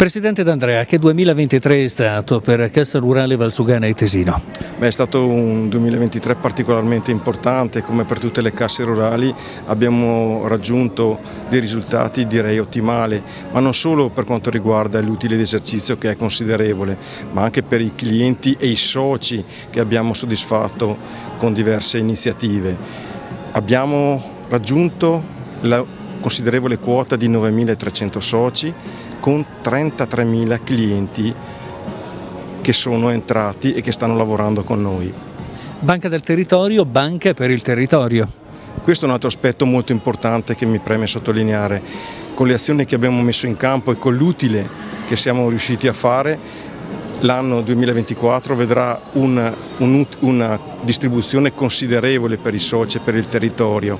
Presidente D'Andrea, che 2023 è stato per Cassa Rurale Valsugana e Tesino? Beh, è stato un 2023 particolarmente importante, come per tutte le casse rurali abbiamo raggiunto dei risultati direi ottimali, ma non solo per quanto riguarda l'utile d'esercizio che è considerevole, ma anche per i clienti e i soci che abbiamo soddisfatto con diverse iniziative. Abbiamo raggiunto la considerevole quota di 9.300 soci, con 33.000 clienti che sono entrati e che stanno lavorando con noi. Banca del territorio, banca per il territorio. Questo è un altro aspetto molto importante che mi preme sottolineare. Con le azioni che abbiamo messo in campo e con l'utile che siamo riusciti a fare, l'anno 2024 vedrà un, un, una distribuzione considerevole per i soci e per il territorio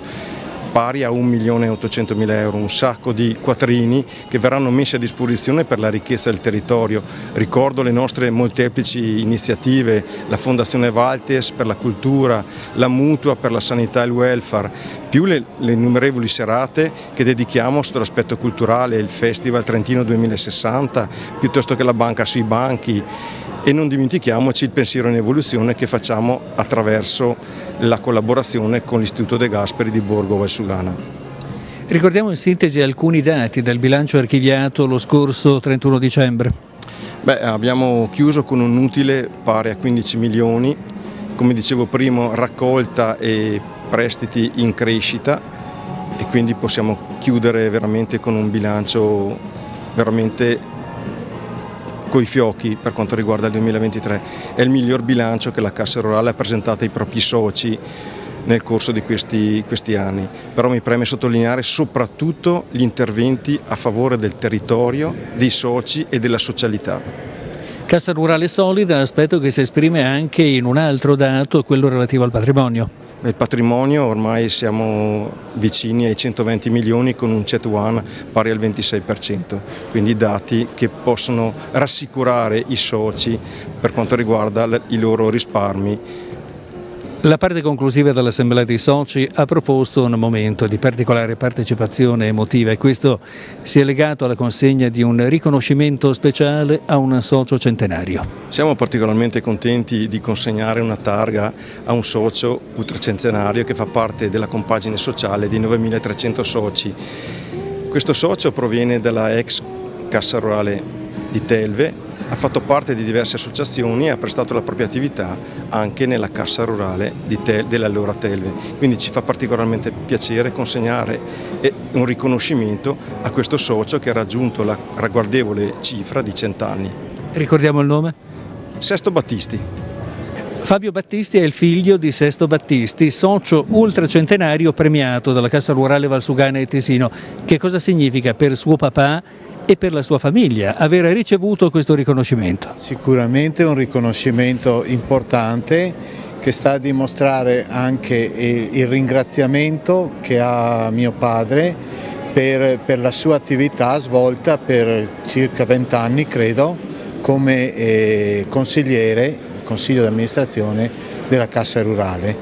pari a 1.800.000 euro, un sacco di quattrini che verranno messi a disposizione per la ricchezza del territorio. Ricordo le nostre molteplici iniziative, la Fondazione Valtes per la cultura, la Mutua per la sanità e il welfare, più le, le innumerevoli serate che dedichiamo sotto l'aspetto culturale, il Festival Trentino 2060, piuttosto che la banca sui banchi e non dimentichiamoci il pensiero in evoluzione che facciamo attraverso la collaborazione con l'Istituto De Gasperi di Borgo Valsugana. Ricordiamo in sintesi alcuni dati del bilancio archiviato lo scorso 31 dicembre. Beh, abbiamo chiuso con un utile pari a 15 milioni, come dicevo prima raccolta e prestiti in crescita e quindi possiamo chiudere veramente con un bilancio veramente coi fiocchi per quanto riguarda il 2023. È il miglior bilancio che la Cassa Rurale ha presentato ai propri soci nel corso di questi, questi, anni, però mi preme sottolineare soprattutto gli interventi a favore del territorio, dei soci e della socialità. Cassa Rurale solida, aspetto che si esprime anche in un altro dato, quello relativo al patrimonio. Il patrimonio ormai siamo vicini ai 120 milioni con un CET1 pari al 26%, quindi dati che possono rassicurare i soci per quanto riguarda i loro risparmi la parte conclusiva dell'Assemblea dei Soci ha proposto un momento di particolare partecipazione emotiva e questo si è legato alla consegna di un riconoscimento speciale a un socio centenario. Siamo particolarmente contenti di consegnare una targa a un socio ultracentenario che fa parte della compagine sociale di 9.300 soci. Questo socio proviene dalla ex Cassa Rurale di Telve ha fatto parte di diverse associazioni e ha prestato la propria attività anche nella cassa rurale dell'allora Telve. Quindi ci fa particolarmente piacere consegnare un riconoscimento a questo socio che ha raggiunto la ragguardevole cifra di cent'anni. Ricordiamo il nome? Sesto Battisti. Fabio Battisti è il figlio di Sesto Battisti, socio ultracentenario premiato dalla Cassa Rurale Valsugana e Tesino. Che cosa significa per suo papà e per la sua famiglia aver ricevuto questo riconoscimento? Sicuramente un riconoscimento importante che sta a dimostrare anche il ringraziamento che ha mio padre per, per la sua attività svolta per circa vent'anni credo come eh, consigliere, consiglio d'amministrazione della Cassa Rurale.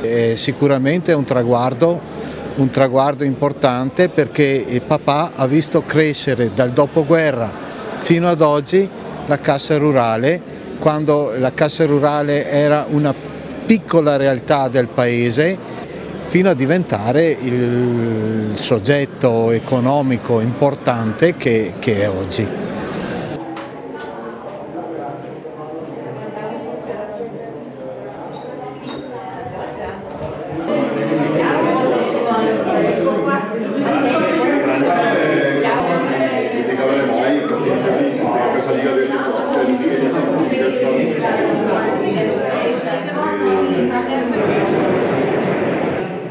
È sicuramente è un traguardo un traguardo importante perché papà ha visto crescere dal dopoguerra fino ad oggi la cassa rurale, quando la cassa rurale era una piccola realtà del paese fino a diventare il soggetto economico importante che, che è oggi.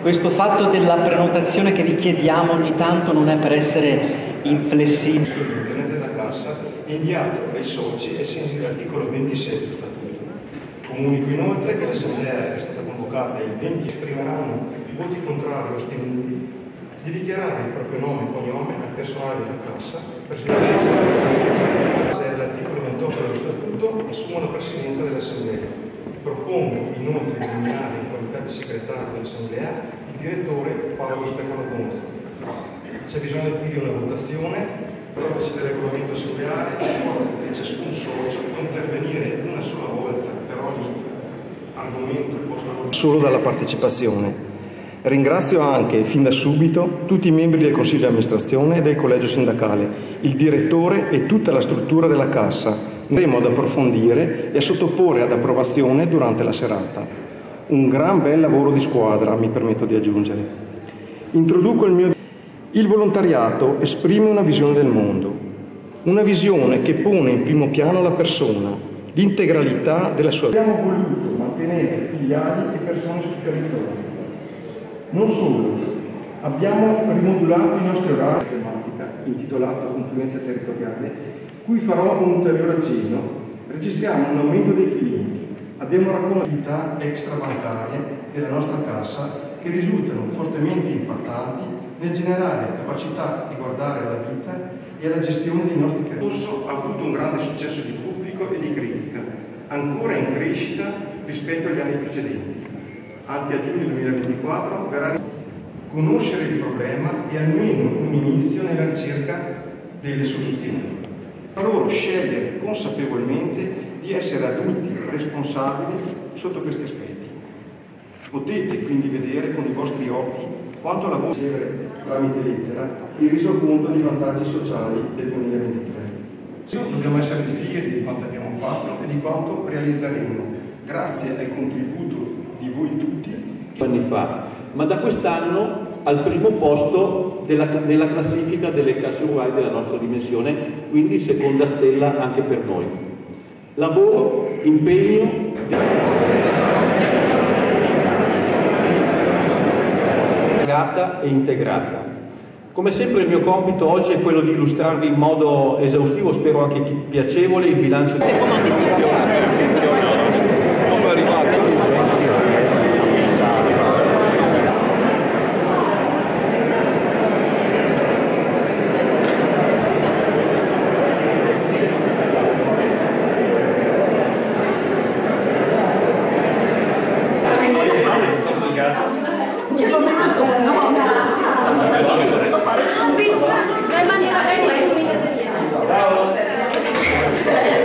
Questo fatto della prenotazione che vi chiediamo ogni tanto non è per essere inflessibili. Il della cassa è inviato ai soci ai sensi dell'articolo 26 dello Statuto. Comunico inoltre che l'Assemblea è stata convocata il 20 esprimeranno voti contrari o astenuti di dichiarare il proprio nome e cognome al personale della cassa per base all'articolo 28 dello Statuto assumo la presidenza dell'Assemblea Propongo inoltre di nominare in qualità di segretario dell'Assemblea il direttore Paolo Stefano Gonzo. C'è bisogno di una votazione, 14 del regolamento ricordo che ciascun socio può intervenire una sola volta per ogni argomento posto solo dalla partecipazione. Ringrazio anche, fin da subito, tutti i membri del Consiglio di amministrazione e del Collegio sindacale, il direttore e tutta la struttura della Cassa. Andremo ad approfondire e a sottoporre ad approvazione durante la serata. Un gran bel lavoro di squadra, mi permetto di aggiungere. Introduco il mio... Il volontariato esprime una visione del mondo, una visione che pone in primo piano la persona, l'integralità della sua vita. Abbiamo voluto mantenere filiali e persone sul territorio. Non solo, abbiamo rimodulato i nostri orari tematica intitolato Confluenza territoriale, cui farò un ulteriore accenno. Registriamo un aumento dei clienti, abbiamo raccolto attività extrabancarie della nostra cassa che risultano fortemente impattanti nel generare capacità di guardare alla vita e alla gestione dei nostri crediti. Il corso ha avuto un grande successo di pubblico e di critica, ancora in crescita rispetto agli anni precedenti. Anche a giugno 2024 verrà conoscere il problema e almeno un inizio nella ricerca delle soluzioni. A loro scegliere consapevolmente di essere adulti responsabili sotto questi aspetti. Potete quindi vedere con i vostri occhi quanto lavoro ricevere tramite lettera il resoconto dei vantaggi sociali del 2023. Dobbiamo essere fieri di quanto abbiamo fatto e di quanto realizzeremo, grazie al contributo di voi tutti. Anni fa, ma da quest'anno al primo posto della, nella classifica delle casse uguali della nostra dimensione, quindi seconda stella anche per noi. Lavoro, impegno. e integrata. Come sempre il mio compito oggi è quello di illustrarvi in modo esaustivo, spero anche piacevole, il bilancio